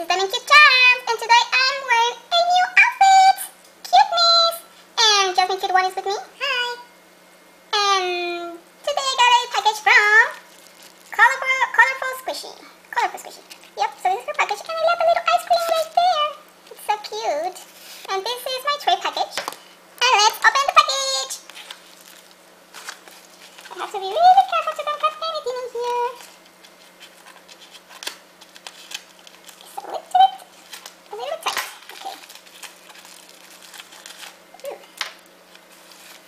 is the Minky Charms, and today I'm wearing a new outfit! Cuteness! And Jasmine Kid One is with me. Hi! And today I got a package from Colorful, Colorful Squishy. Colorful Squishy. Yep, so this is her package, and I love the little ice cream right there. It's so cute. And this is my tray package. And let's open the package! I have to be really careful to don't cut anything in here. It's a little bit, a little tight. Okay. Ooh.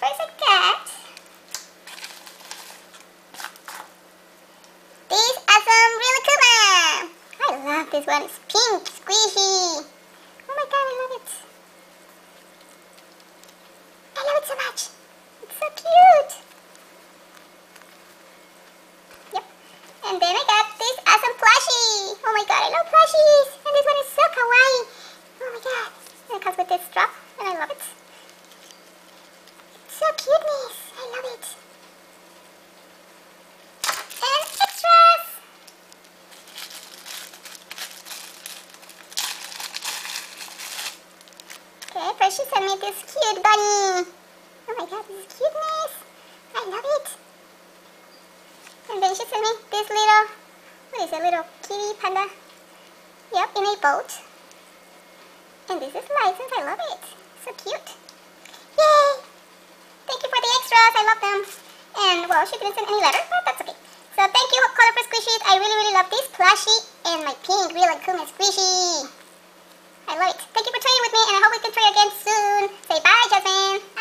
First I got these awesome really cool one. I love this one. It's pink, squishy. Oh my god, I love it. I love it so much. It's so cute. Yep. And then I got this awesome plushie. Oh my god, I love plushies. And this one is so kawaii. Oh my god. And it comes with this strap, and I love it. It's so cuteness. I love it. And extras. Okay, first she sent me this cute bunny. Oh my god, this is cuteness. I love it. And then she sent me this little, what is it, little kitty panda? Yep, in a boat. And this is license, I love it. So cute. Yay! Thank you for the extras, I love them. And well, she didn't send any letter, but that's okay. So thank you, Colorful Squishies. I really, really love this plushie and my pink Real and Cool Squishy. I love it playing with me, and I hope we can play again soon. Say bye, Jasmine.